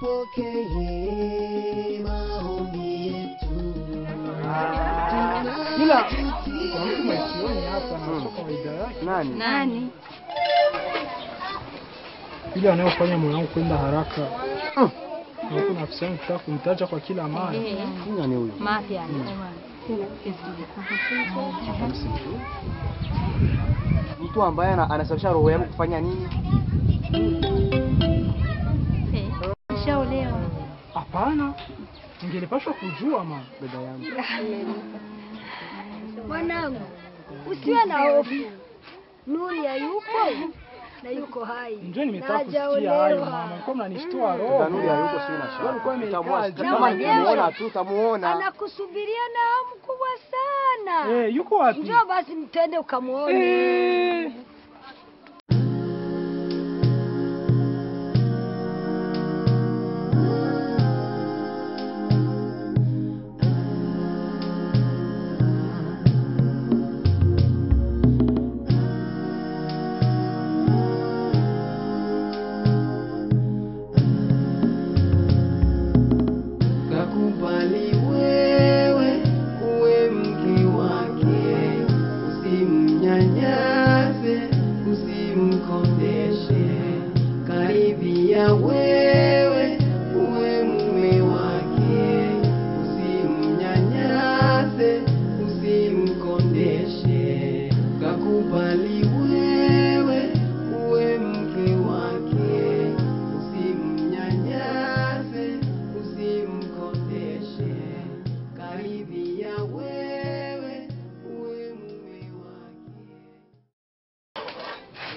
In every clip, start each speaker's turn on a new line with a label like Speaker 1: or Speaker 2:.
Speaker 1: yapokee maombi yetu.
Speaker 2: Ila kuna mtu maisioni hapa na kawaida yake
Speaker 3: Nani?
Speaker 4: Nani?
Speaker 2: ile anayofanya moyo wangu kwenda haraka. Kuna afisa yangu kutaka kumtaja kwa kila mara.
Speaker 3: Nani huyo?
Speaker 4: Mafia.
Speaker 3: Mtu ambaye ana- anasababisha roho yangu kufanya nini?
Speaker 4: Shaolewa.
Speaker 2: Hapana. Ningelipashwa kujua mama.
Speaker 3: Dada yangu.
Speaker 5: Mwanangu, usiwe na hofu. Nuri hayupo na yuko hai.
Speaker 2: Njoo nimetaka
Speaker 5: Na
Speaker 2: kusikia hayo mama. Kwa mnanishtua roho.
Speaker 3: Dada Nuri hayuko sio na shaka.
Speaker 2: Kwa
Speaker 3: nini
Speaker 2: juu.
Speaker 3: Kama nimeona tu tamuona.
Speaker 5: Anakusubiria na hamu kubwa sana.
Speaker 2: Eh, yuko wapi?
Speaker 5: Njoo basi mtende ukamwone.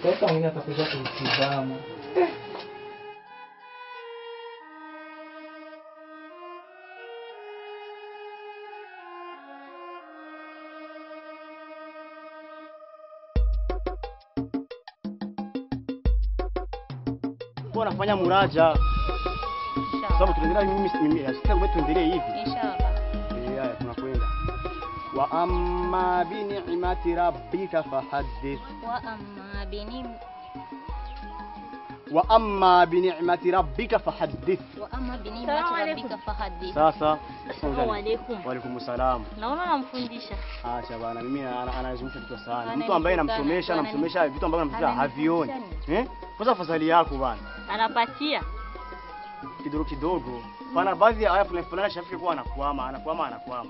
Speaker 2: Sasa mwingine atakuja kumtizama
Speaker 3: Kwa nafanya muraja. Sababu tunaendelea mimi mimi sasa wewe tuendelee hivi.
Speaker 4: Inshallah.
Speaker 3: Eh, tunakwenda. Wa amma bi ni'mati rabbika fahaddith.
Speaker 4: Wa amma binim
Speaker 3: Wa amma bi ni'mati rabbika fahaddith.
Speaker 4: wa amma bi ni'mati rabbika fahaddith.
Speaker 3: Sasa
Speaker 4: Assalamu alaykum
Speaker 3: Wa alaykum salam.
Speaker 4: Naona namfundisha.
Speaker 3: Acha bana, mimi ana- anazungusha kichwa sana. Mtu ambaye namsomesha, namsomesha vitu ambavyo namsomesha havioni. Eh? Kwanza fadhali yako bana.
Speaker 4: Anapatia.
Speaker 3: Kidogo kidogo. Pana baadhi ya aya fulani fulani shafiki kuwa anakwama, anakwama, anakwama.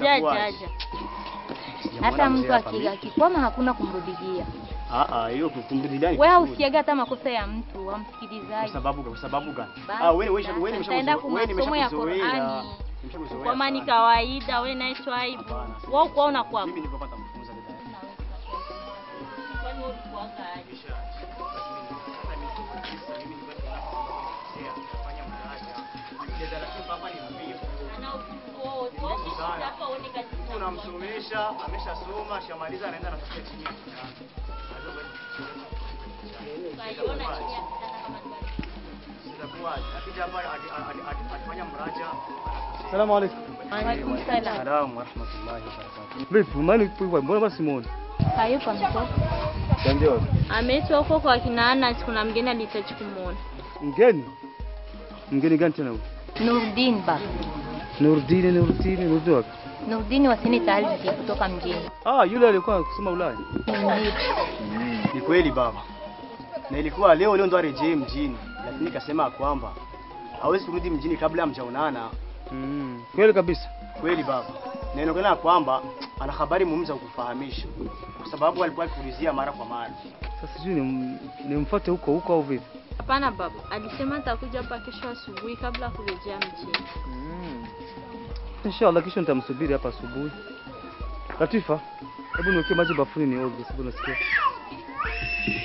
Speaker 4: Jaja jaja. Hata mtu akiga
Speaker 3: mimi.
Speaker 4: kikwama hakuna kumrudilia.
Speaker 3: Ah ah, hiyo kumrudilia
Speaker 4: Wewe usiaga hata makosa ya mtu wa
Speaker 3: Kwa sababu kwa sababu gani? Ah, wewe wewe wewe nimeshakuzoea.
Speaker 4: kwa
Speaker 3: sana.
Speaker 4: kawaida, wewe naitwa aibu.
Speaker 3: Wewe si-
Speaker 4: Wewe kwa.
Speaker 3: Mimi nilipopata mfunza dada.
Speaker 4: Kwani. Wewe.
Speaker 3: Unamsomesha, ameshasoma, shamaliza anaenda anatafuta chini
Speaker 6: Salamu alaikum.
Speaker 4: Waalaikum salam.
Speaker 3: Salamu wa rahmatullahi.
Speaker 6: Vipi, mali upo? Mbona basi muone?
Speaker 4: Hayupo mtoto.
Speaker 6: Ndio.
Speaker 4: Ameitwa huko kwa kina Anas, kuna mgeni alihitaji kumuona.
Speaker 6: Mgeni? Mgeni gani tena huyo?
Speaker 4: Nurdin ba.
Speaker 3: Nurdin, Nurdin, Nurdin wapi?
Speaker 4: Nurdini wa Senegal kutoka mjini.
Speaker 3: Ah, yule alikuwa kusoma Ulaya.
Speaker 6: Ni kweli baba, na ilikuwa leo leo ndo arejee mjini, lakini kasema kwamba hawezi kurudi mjini kabla hamjaonana.
Speaker 3: Mm. Kweli kabisa.
Speaker 6: Kweli baba, na inaonekana kwamba ana habari muhimu za kukufahamisha, kwa sababu alikuwa akiulizia mara kwa mara.
Speaker 3: Sasa sijui nim- nimfuate huko huko au vipi?
Speaker 7: Hapana baba, alisema atakuja hapa kesho asubuhi kabla kurejea mjini.
Speaker 3: Mm. Inshallah kesho nitamsubiri hapa asubuhi. Latifa, hebu niwekee maji bafuni nioge sababu nasikia.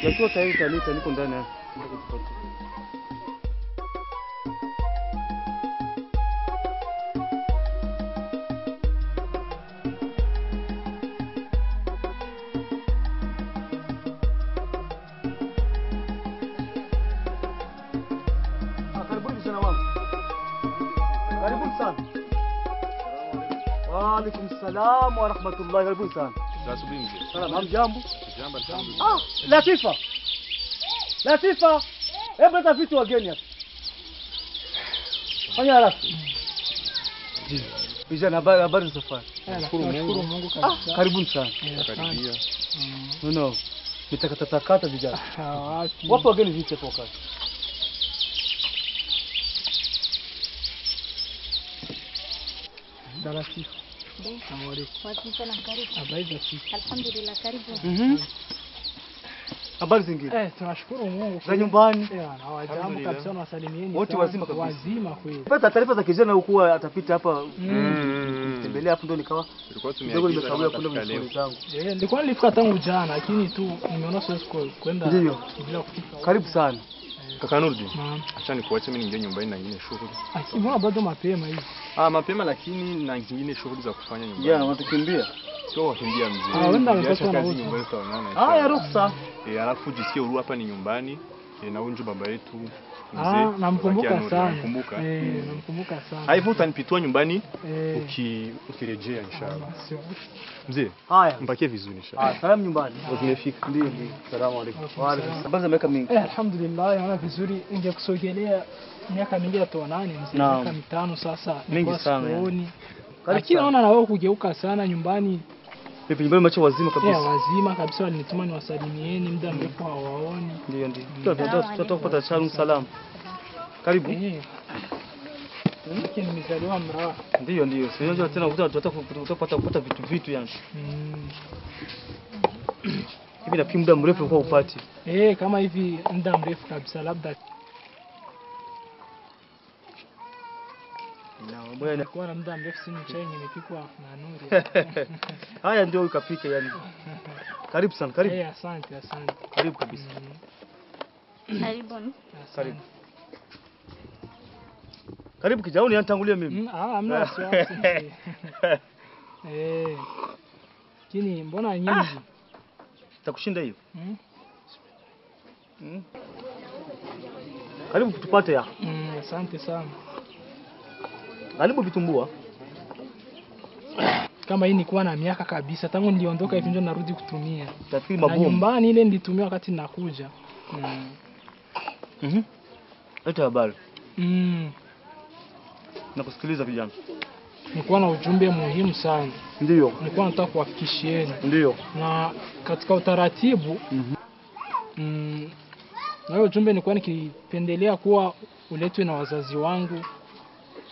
Speaker 3: Yakiwa tayari utaleta niko ndani hapa.
Speaker 6: Ah, Karibuni wangu, karibuni sana. Waalaikum salam wa rahmatullahi, karibuni sana. Salam, hamjambo? Ah, Latifa, Latifa, hebu leta vitu wageni hapa. Fanya haraka. Vijana, habari za safari?
Speaker 2: Nashukuru Mungu
Speaker 6: karibuni sana.
Speaker 2: Eh. Mm.
Speaker 6: No, no. Nitakatakata vijana. Wapo wageni vipi hapo wakati?
Speaker 2: Taratibu. Habari za siku.
Speaker 4: Alhamdulillah, karibu.
Speaker 6: Mhm. Habari zingine?
Speaker 2: Eh, tunashukuru Mungu.
Speaker 6: Za nyumbani?
Speaker 2: Eh, kabisa na wasalimieni.
Speaker 6: Wote wazima kabisa.
Speaker 2: Wazima kweli.
Speaker 6: Pata taarifa za kijana hukuwa atapita hapa
Speaker 2: Mm.
Speaker 6: tembelea hapo ndio nikawa Ndio nimekawia kule kwenye zangu.
Speaker 2: Eh, nilikuwa nilifika tangu jana lakini tu nimeona siwezi kwenda bila kufika.
Speaker 6: Karibu sana.
Speaker 8: Kaka
Speaker 2: Nurdin.
Speaker 8: Acha nikuache mimi ningie nyumbani na nyingine shughuli.
Speaker 2: Mbona bado mapema hivi?
Speaker 8: Ah, mapema lakini na nyingine shughuli za kufanya nyumbani.
Speaker 6: Yeah, watakimbia.
Speaker 8: Sio wakimbia mzee.
Speaker 2: Ah, wenda na
Speaker 8: kazi nyumbani Ah,
Speaker 6: ya ruksa.
Speaker 8: Eh, alafu jisikie huru hapa ni nyumbani. Eh, na unju baba yetu mzee.
Speaker 2: Ah, namkumbuka sana.
Speaker 8: Namkumbuka.
Speaker 2: Eh, namkumbuka sana.
Speaker 8: Haivu utanipitua nyumbani
Speaker 2: Eh.
Speaker 8: uki ukirejea inshallah.
Speaker 2: Sio.
Speaker 8: Mzee,
Speaker 6: Haya.
Speaker 8: mpakie vizuri inshallah.
Speaker 6: Ah, salamu nyumbani.
Speaker 8: Umefika.
Speaker 6: Ndio. Salamu alaykum. Wa alaykum
Speaker 2: salam.
Speaker 6: Habari za miaka mingi.
Speaker 2: Eh, alhamdulillah ana vizuri. Ingekusogelea miaka mingi hatuonani mzee, miaka mitano sasa.
Speaker 6: Mingi sana,
Speaker 2: sikuoni.
Speaker 6: Karibu
Speaker 2: Lakini naona na wewe kugeuka sana nyumbani.
Speaker 6: Vipi nyumbani macho wazima kabisa?
Speaker 2: Yeah, wazima kabisa walinituma niwasalimieni, muda mrefu hawaoni.
Speaker 6: Ndio, ndio. Tunataka kupata salamu salamu. Karibu.
Speaker 2: Eh. Lakini nimezaliwa mraa.
Speaker 6: Ndio, ndio. Sio tena tunataka kupata kupata vitu vitu yani.
Speaker 2: Mm.
Speaker 6: Hivi nafikiri muda mrefu kwa upati.
Speaker 2: Eh, kama hivi muda mrefu kabisa labda
Speaker 6: Na bwana
Speaker 2: na muda mrefu sini chai nimepikwa na Nuri.
Speaker 6: Haya ndio ukapike yani. Karibu sana, karibu.
Speaker 2: Eh, asante, asante.
Speaker 6: Karibu kabisa.
Speaker 7: Karibuni.
Speaker 6: Karibu. Karibu kijauni anitangulie mimi.
Speaker 2: Mm, ah, hamna wasiwasi. Eh. Kini mbona nyingi?
Speaker 6: Takushinda hiyo.
Speaker 2: Mm?
Speaker 6: Mm. Karibu tupate ya.
Speaker 2: Mm, asante sana.
Speaker 6: Karibu vitumbua.
Speaker 2: Kama hii nilikuwa na miaka kabisa tangu niliondoka hivi ndio narudi kutumia.
Speaker 6: Tafikiri
Speaker 2: Na
Speaker 6: mabomu.
Speaker 2: nyumbani ile nilitumia wakati nakuja. Mm.
Speaker 6: Mhm. Leta habari.
Speaker 2: Mm.
Speaker 6: Nakusikiliza kijana.
Speaker 2: Nilikuwa na ujumbe muhimu sana.
Speaker 6: Ndio.
Speaker 2: Nilikuwa nataka kuwafikishieni.
Speaker 6: Ndio.
Speaker 2: Na katika utaratibu
Speaker 6: Mhm.
Speaker 2: mm, na hiyo ujumbe nilikuwa nikipendelea kuwa uletwe na wazazi wangu.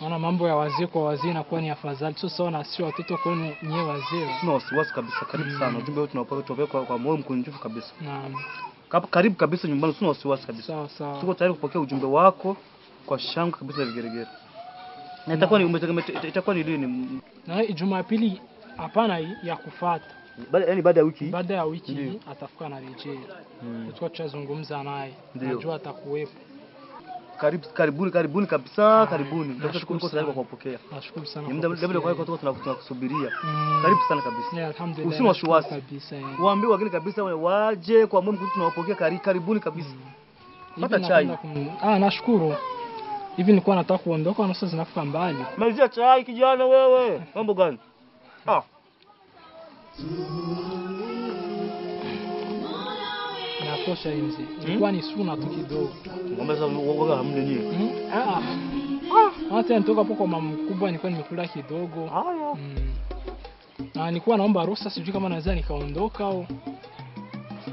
Speaker 2: Maana mambo ya wazee kwa wazee inakuwa ni afadhali, sio sawa na sio watoto kwenu nyewe wazee.
Speaker 6: Sina wasiwasi kabisa. Karibu sana. Ujumbe wetu tunapata tutapea kwa, kwa moyo mkunjufu kabisa.
Speaker 2: Naam,
Speaker 6: Kap- Karibu kabisa nyumbani, sina wasiwasi kabisa.
Speaker 2: sawa sawa.
Speaker 6: Tuko tayari kupokea ujumbe wako kwa shangwe kabisa vigeregere. Na itakuwa ni itakuwa ni lini?
Speaker 2: Na Jumapili hapana ya kufuata.
Speaker 6: Baada yani baada ya wiki.
Speaker 2: Baada ya wiki atafika na rejea.
Speaker 6: Mm.
Speaker 2: Tutakuwa tunazungumza naye. Najua atakuwepo.
Speaker 6: Karibu karibuni karibuni kabisa, karibuni. Tutakuwa tuko
Speaker 2: sana.
Speaker 6: kwa kuwapokea.
Speaker 2: Nashukuru sana.
Speaker 6: Muda labda kwa kwa tunakusubiria.
Speaker 2: Mm.
Speaker 6: Karibu sana kabisa.
Speaker 2: Yeah, alhamdulillah.
Speaker 6: Usina wasiwasi.
Speaker 2: kabisa.
Speaker 6: Waambie wageni kabisa waje kwa Mungu tunawapokea karibu karibuni kabisa.
Speaker 2: hata
Speaker 6: Pata chai.
Speaker 2: Ah, nashukuru. Hivi nilikuwa nataka kuondoka na sasa zinafika mbali.
Speaker 6: Malizia chai kijana wewe. Mambo gani? Ah.
Speaker 2: Inatosha hizi. Ilikuwa ni suna tu kidogo.
Speaker 6: Ngombe za waga hamne nyie.
Speaker 2: Mm? Ah. ah.
Speaker 9: hata nitoka hapo kwa mama mkubwa nilikuwa nimekula kidogo
Speaker 6: Haya.
Speaker 9: mm. na nilikuwa naomba ruhusa sijui kama naweza nikaondoka au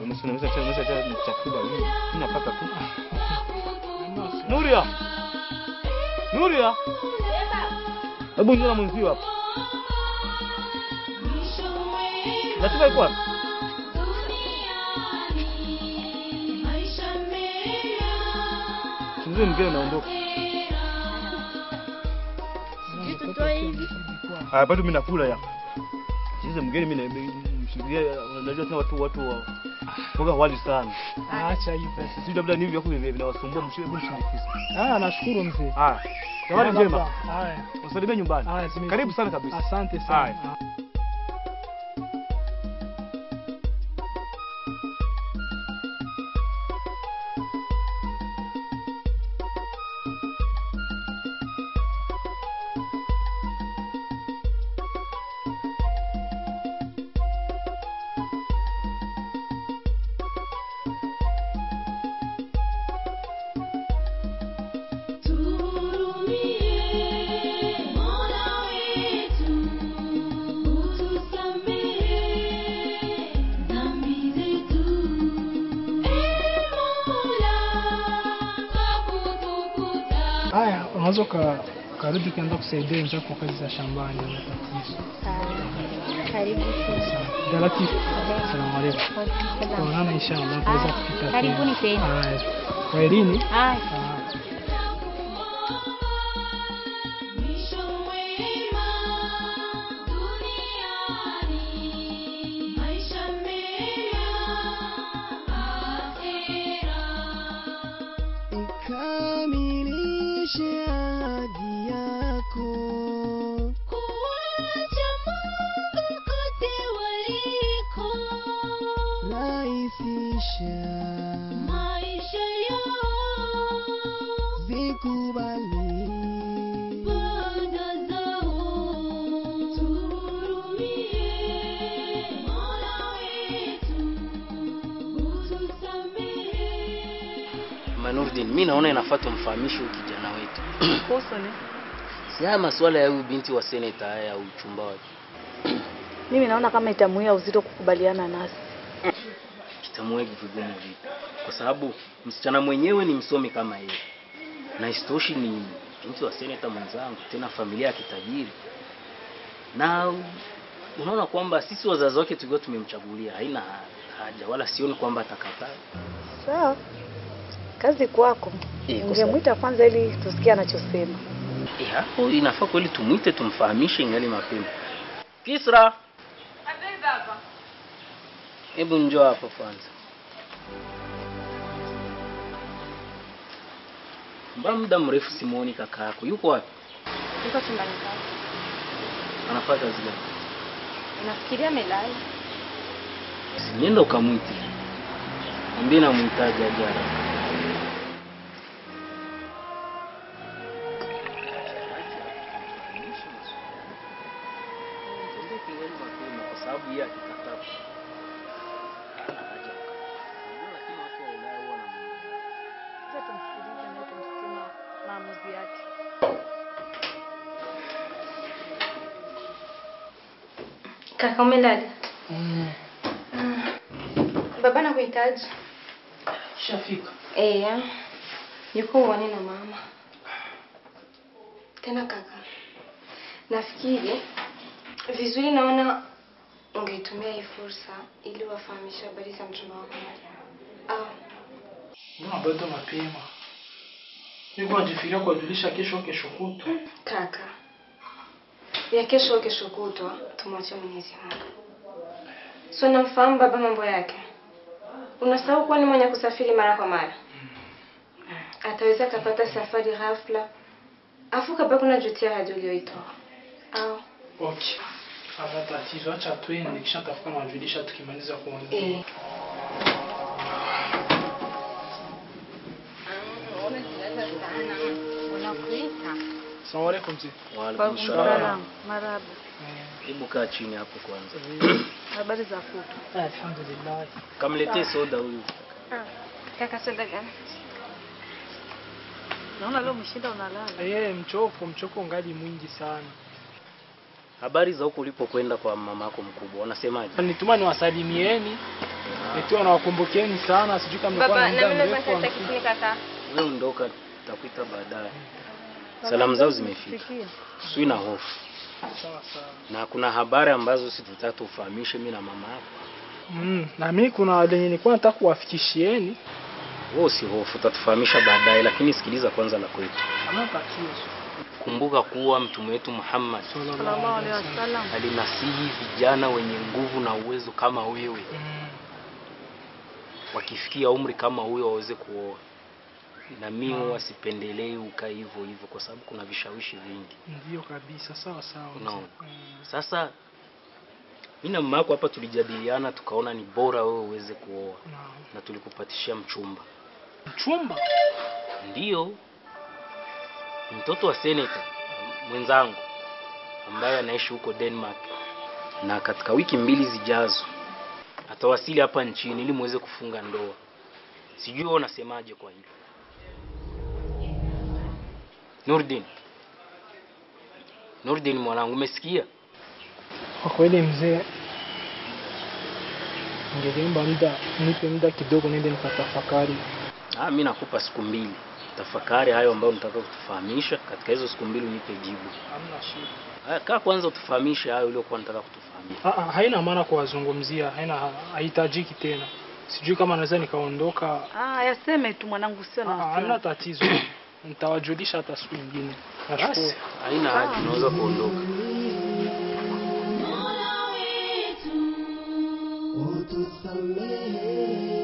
Speaker 2: Unaweza tena unaweza tena chakula. Mimi Ninapata tu.
Speaker 6: Nuria. Nuria. Hebu njoo na mwenzio hapa. Latifa iko wapi? Chunguze mgeni naondoka. Ah, bado mimi nakula ya. Sisi mgeni mimi mshikilia unajua tena watu watu wa Mboga wali sana.
Speaker 9: acha hivyo
Speaker 6: Sisi labda ni vyakula vile vinawasumbua mshikilie hebu kisa.
Speaker 9: ah nashukuru mzee
Speaker 6: Ah. Zawadi njema.
Speaker 9: haya
Speaker 6: Usalimie nyumbani. Karibu sana kabisa.
Speaker 9: asante sana haya unaweza ka, ukarudi ukaenda kusaidia wenzako kazi za shambani
Speaker 4: Karibu
Speaker 9: salamu alaikum. Tuonana inshallah, tena.
Speaker 4: Karibuni tena.
Speaker 9: Haya. Kwaherini.
Speaker 10: Manurdin, mi naona inafaa mfahamisho kijana wetu. Si haya masuala ya huyu binti wa seneta haya ya uchumba wake.
Speaker 11: Mimi naona kama itamuia uzito kukubaliana nasi.
Speaker 10: Itamuia vigumu vipi, kwa sababu msichana mwenyewe ni msomi kama yeye, na isitoshi ni binti wa seneta mwenzangu, tena familia ya kitajiri, na unaona kwamba sisi wazazi wake tulikuwa tumemchagulia, haina haja wala sioni kwamba atakataa.
Speaker 11: Sawa, kazi kwako. Ungemwita kwanza ili tusikie anachosema.
Speaker 10: Hapo inafaa kweli tumwite tumfahamishe ingali mapema. Kisra, hebu njoo hapo kwanza. Mbona muda mrefu simuoni kaka yako? Yuko wapi?
Speaker 12: Yuko chumbani kwake.
Speaker 10: Anafanya kazi gani?
Speaker 12: Nafikiria amelala.
Speaker 10: Nenda ukamwite. Mwambie namhitaji aje haraka.
Speaker 12: Kaka umelala?
Speaker 9: Mm.
Speaker 12: Baba anakuhitaji.
Speaker 9: Shafika.
Speaker 12: Eh. Yuko uone na mama. Tena kaka. Nafikiri vizuri naona ungetumia hii fursa ili wafahamishe habari za mchumba wako Maria. Ah,
Speaker 9: Mbona bado mapema? Niko najifikiria kuwajulisha kesho kesho kutwa.
Speaker 12: kaka. Ya kesho au kesho kutwa tumwache Mwenyezi Mungu. So namfahamu baba mambo yake. Unasahau kuwa ni mwenye kusafiri mara kwa mara. Ataweza kapata safari ghafla. Afu kabla kuna jutia hadi ulioitoa. Au
Speaker 9: Okay. Hapa tatizo, acha twende kisha tafuta majulisha tukimaliza kuongea.
Speaker 12: eh.
Speaker 4: Unakuita.
Speaker 9: Asalamu alaykum mzee.
Speaker 10: Wa alaikum
Speaker 11: Salaam. Marhaba.
Speaker 10: Hebu kaa chini hapo kwanza.
Speaker 11: Habari za kutu.
Speaker 9: Alhamdulillah.
Speaker 10: Kamletee soda huyu.
Speaker 12: Kaka soda gani?
Speaker 13: Naona leo umeshinda unalala.
Speaker 2: Eh, mchoko mchoko ngali mwingi sana.
Speaker 10: Habari za huko ulipokwenda kwa mama yako mkubwa, wanasemaje?
Speaker 2: Nituma niwasalimieni. Nituma nawakumbukeni sana, sijui kama mlikuwa
Speaker 12: Baba,
Speaker 2: na muda
Speaker 12: mimi
Speaker 2: mrefu
Speaker 12: kaka.
Speaker 10: Wewe ondoka, takuita baadaye. Salamu zao zimefika, sio na hofu, na kuna habari ambazo si tutaka tufahamishe mimi na mama yako.
Speaker 2: Mm, na mimi kuna lenye nilikuwa nataka kuwafikishieni.
Speaker 10: Wewe usihofu, utatufahamisha baadaye, lakini sikiliza kwanza la kwetu. Kumbuka kuwa mtume wetu Muhammad
Speaker 13: Sallallahu alaihi wasallam.
Speaker 10: alinasihi vijana wenye nguvu na uwezo kama wewe wakifikia umri kama huyo waweze kuoa, na mimi huwa sipendelei ukae hivyo hivyo, kwa sababu kuna vishawishi vingi.
Speaker 2: Ndio kabisa, sawa sawa.
Speaker 10: No. Mm. Sasa mimi na mama yako hapa tulijadiliana, tukaona ni bora wewe uweze kuoa no. na tulikupatishia mchumba.
Speaker 2: Mchumba?
Speaker 10: Ndiyo, mtoto wa seneta mwenzangu ambaye anaishi huko Denmark, na katika wiki mbili zijazo atawasili hapa nchini ili muweze kufunga ndoa. Sijui wewe unasemaje kwa hilo? Nurdin, Nurdin mwanangu, umesikia?
Speaker 2: Kwa kweli mzee, ningeomba muda, nipe muda kidogo niende nikatafakari.
Speaker 10: Ah, mimi nakupa siku mbili tafakari hayo ambayo nataka kutufahamisha. Katika hizo siku mbili unipe jibu.
Speaker 2: Hamna shida.
Speaker 10: Haya, kaa kwanza utufahamishe hayo uliokuwa nataka kutufahamisha.
Speaker 2: Ah, ah, haina maana kuwazungumzia, haina hahitajiki tena. Sijui kama naweza nikaondoka.
Speaker 13: Ah, yaseme tu mwanangu, sio na
Speaker 2: Ah, Hamna tatizo, nitawajulisha hata siku nyingine. Nashukuru.
Speaker 10: Basi, haina haja, unaweza kuondoka.
Speaker 9: Mola wetu
Speaker 1: utusamehe